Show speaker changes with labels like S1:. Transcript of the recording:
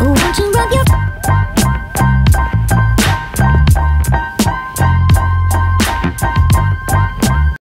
S1: Ooh.